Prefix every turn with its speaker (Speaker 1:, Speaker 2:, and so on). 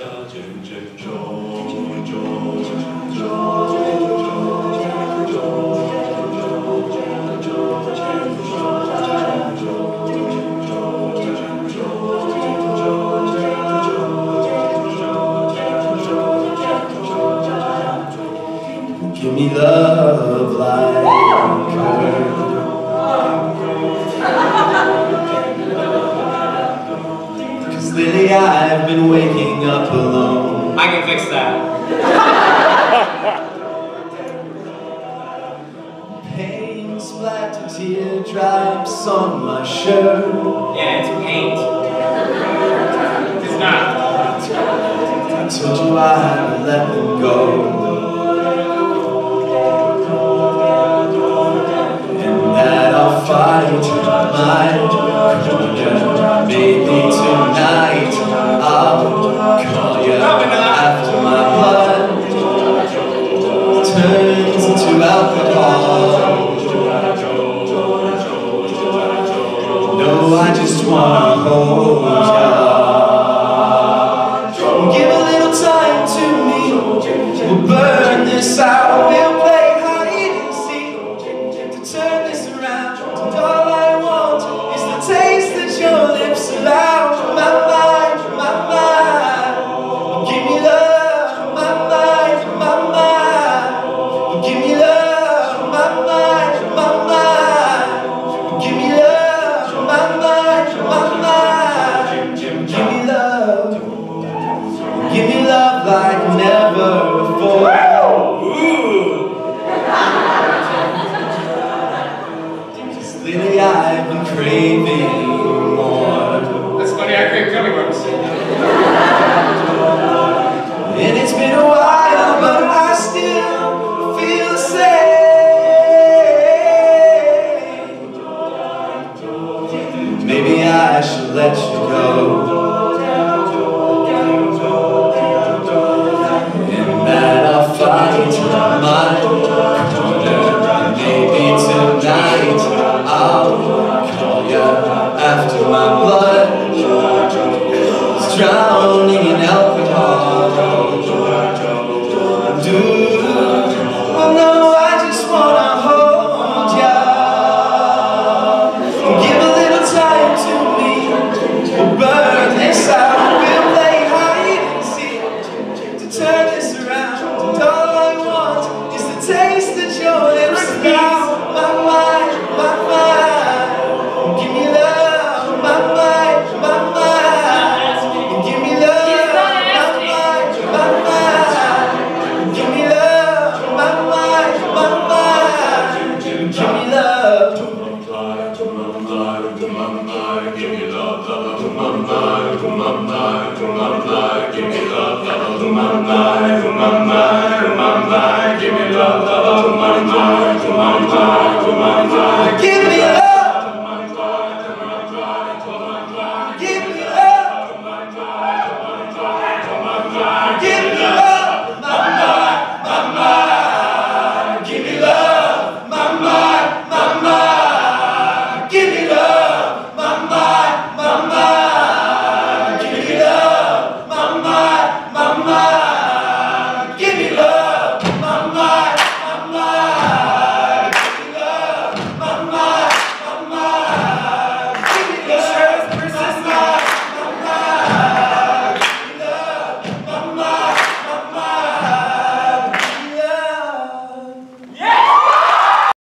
Speaker 1: 짜증 쨍 쪼, 쪼, 쪼, 쪼, 쪼. I've been waking up alone.
Speaker 2: I can fix that.
Speaker 1: Pain splattered teardrops on my shirt.
Speaker 2: Yeah, it's paint. It's not.
Speaker 1: I told you I had to let them go. And that I'll fight my Give a little time to me. We'll burn this out. I've been craving more.
Speaker 2: That's funny, I crave gummy worms.
Speaker 1: And it's been a while, but I still feel the same. Maybe I should let you go. After my blood is drowning in alcohol. Do
Speaker 3: Love,